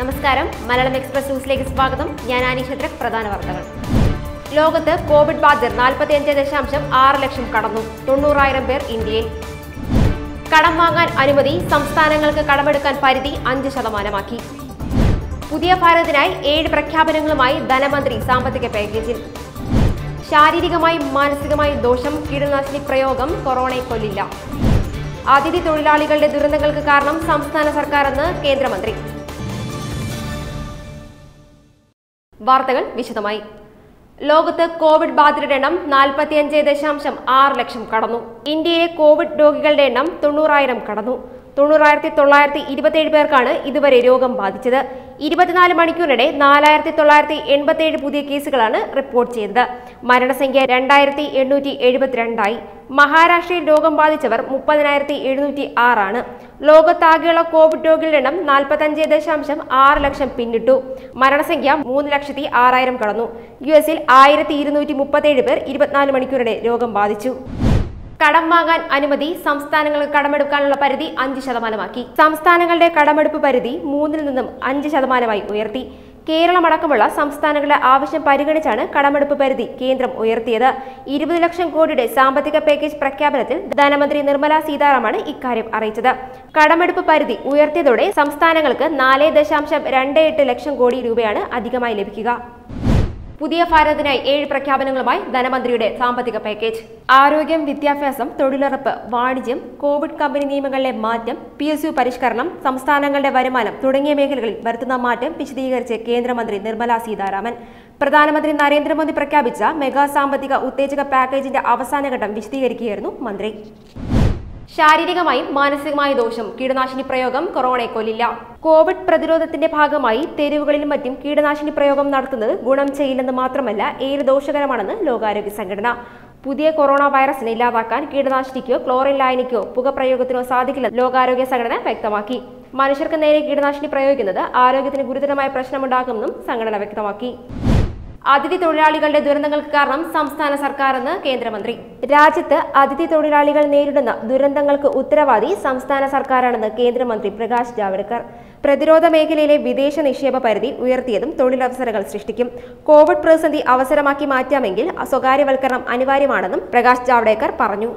നമസ്കാരം. മലയാളം എക്സ്പ്രസ് ന്യൂസിലേക്ക് സ്വാഗതം. ഞാൻ ആനി ക്ഷത്രക് പ്രധാന വാർത്തകൾ. ലോകത്ത് കോവിഡ് ബാധിതർ നാൽപ്പത്തിയഞ്ച് ദശാംശം ആറ് ലക്ഷം കടന്നു. തൊണ്ണൂറായിരം പേർ ഇന്ത്യയിൽ. കടം വാങ്ങാൻ അനുമതി സംസ്ഥാനങ്ങൾക്ക് കടമെടുക്കാൻ പരിധി അഞ്ച് ശതമാനമാക്കി. പുതിയ ഭാരതത്തിനായി ഏഴ് പ്രഖ്യാപനങ്ങളുമായി ധനമന്ത്രി സാമ്പത്തിക പാക്കേജിൽ. ശാരീരികമായി മാനസികമായി ദോഷം കീടനാശിനി പ്രയോഗം കൊറോണയെ കൊല്ലില്ല. അതിഥി തൊഴിലാളികളുടെ ദുരന്തങ്ങൾക്ക് കാരണം സംസ്ഥാന സർക്കാരെന്ന് കേന്ദ്രമന്ത്രി. വാർത്തകൾ വിശദമായി. ലോകത്ത് കോവിഡ് ബാധിതരുടെ എണ്ണം നാൽപ്പത്തിയഞ്ച് ദശാംശം ആറ് ലക്ഷം കടന്നു. ഇന്ത്യയിലെ കോവിഡ് രോഗികളുടെ എണ്ണം തൊണ്ണൂറായിരം കടന്നു. തൊണ്ണൂറായിരത്തി തൊള്ളായിരത്തി ഇരുപത്തിയേഴ് പേർക്കാണ് ഇതുവരെ രോഗം ബാധിച്ചത്. ഇരുപത്തിനാല് മണിക്കൂറിനിടെ നാലായിരത്തി തൊള്ളായിരത്തി എൺപത്തിയേഴ് പുതിയ കേസുകളാണ് റിപ്പോർട്ട് ചെയ്തത്. മരണസംഖ്യ രണ്ടായിരത്തി എണ്ണൂറ്റി എഴുപത്തിരണ്ടായി മഹാരാഷ്ട്രയിൽ രോഗം ബാധിച്ചവർ മുപ്പതിനായിരത്തി എഴുന്നൂറ്റി ആറാണ് ലോകത്താകെയുള്ള കോവിഡ് രോഗികളുടെ എണ്ണം നാൽപ്പത്തഞ്ച് ദശാംശം ആറ് ലക്ഷം പിന്നിട്ടു. മരണസംഖ്യ മൂന്ന് ലക്ഷത്തി ആറായിരം കടന്നു. യു എസിൽ ആയിരത്തി ഇരുന്നൂറ്റി മുപ്പത്തേഴ് പേർ ഇരുപത്തിനാല് മണിക്കൂറിടെ രോഗം ബാധിച്ചു. കടം വാങ്ങാൻ അനുമതി സംസ്ഥാനങ്ങൾക്ക് കടമെടുക്കാനുള്ള പരിധി അഞ്ച് ശതമാനമാക്കി. സംസ്ഥാനങ്ങളുടെ കടമെടുപ്പ് പരിധി മൂന്നിൽ നിന്നും അഞ്ച് ശതമാനമായി ഉയർത്തി. കേരളമടക്കമുള്ള സംസ്ഥാനങ്ങളുടെ ആവശ്യം പരിഗണിച്ചാണ് കടമെടുപ്പ് പരിധി കേന്ദ്രം ഉയർത്തിയത്. ഇരുപത് ലക്ഷം കോടിയുടെ സാമ്പത്തിക പാക്കേജ് പ്രഖ്യാപനത്തിൽ ധനമന്ത്രി നിർമ്മല സീതാരാമാണ് ഇക്കാര്യം അറിയിച്ചത്. കടമെടുപ്പ് പരിധി ഉയർത്തിയതോടെ സംസ്ഥാനങ്ങൾക്ക് നാല് ദശാംശം രണ്ട് എട്ട് ലക്ഷം കോടി രൂപയാണ് അധികമായി ലഭിക്കുക. പുതിയ ഭാരതത്തിനായി ഏഴ് പ്രഖ്യാപനങ്ങളുമായി ധനമന്ത്രിയുടെ സാമ്പത്തിക പാക്കേജ് ആരോഗ്യം വിദ്യാഭ്യാസം തൊഴിലുറപ്പ് വാണിജ്യം കോവിഡ് കമ്പനി നിയമങ്ങളിലെ മാറ്റം പി എസ് യു പരിഷ്കരണം സംസ്ഥാനങ്ങളുടെ വരുമാനം തുടങ്ങിയ മേഖലകളിൽ വരുത്തുന്ന മാറ്റം വിശദീകരിച്ച് കേന്ദ്രമന്ത്രി നിർമ്മല സീതാരാമൻ. പ്രധാനമന്ത്രി നരേന്ദ്രമോദി പ്രഖ്യാപിച്ച മെഗാ സാമ്പത്തിക ഉത്തേജക പാക്കേജിന്റെ അവസാനഘട്ടം വിശദീകരിക്കുകയായിരുന്നു മന്ത്രി. ശാരീരികമായും മാനസികമായ ദോഷം കീടനാശിനി പ്രയോഗം കൊറോണയെ കൊല്ലില്ല. കോവിഡ് പ്രതിരോധത്തിന്റെ ഭാഗമായി തെരുവുകളിലും മറ്റും കീടനാശിനി പ്രയോഗം നടത്തുന്നത് ഗുണം ചെയ്യില്ലെന്ന് മാത്രമല്ല ഏറെ ദോഷകരമാണെന്ന് ലോകാരോഗ്യ സംഘടന. പുതിയ കൊറോണ വൈറസിനെ ഇല്ലാതാക്കാൻ കീടനാശിനിക്കോ ക്ലോറിൻ ലൈനിക്കോ പുകപ്രയോഗത്തിനോ സാധിക്കില്ലെന്ന് ലോകാരോഗ്യ സംഘടന വ്യക്തമാക്കി. മനുഷ്യർക്ക് നേരെ കീടനാശിനി പ്രയോഗിക്കുന്നത് ആരോഗ്യത്തിന് ഗുരുതരമായ പ്രശ്നമുണ്ടാക്കുമെന്നും സംഘടന വ്യക്തമാക്കി. അതിഥി തൊഴിലാളികളുടെ ദുരന്തങ്ങൾക്ക് കാരണം സംസ്ഥാന സർക്കാരെന്ന് കേന്ദ്രമന്ത്രി. രാജ്യത്ത് അതിഥി തൊഴിലാളികൾ നേരിടുന്ന ദുരന്തങ്ങൾക്ക് ഉത്തരവാദി സംസ്ഥാന സർക്കാരാണെന്ന് കേന്ദ്രമന്ത്രി പ്രകാശ് ജാവ്ദേക്കർ. പ്രതിരോധ മേഖലയിലെ വിദേശ നിക്ഷേപ പരിധി ഉയർത്തിയതും തൊഴിലവസരങ്ങൾ സൃഷ്ടിക്കും. കോവിഡ് പ്രതിസന്ധി അവസരമാക്കി മാറ്റാമെങ്കിൽ സ്വകാര്യവൽക്കരണം അനിവാര്യമാണെന്നും പ്രകാശ് ജാവ്ദേക്കർ പറഞ്ഞു.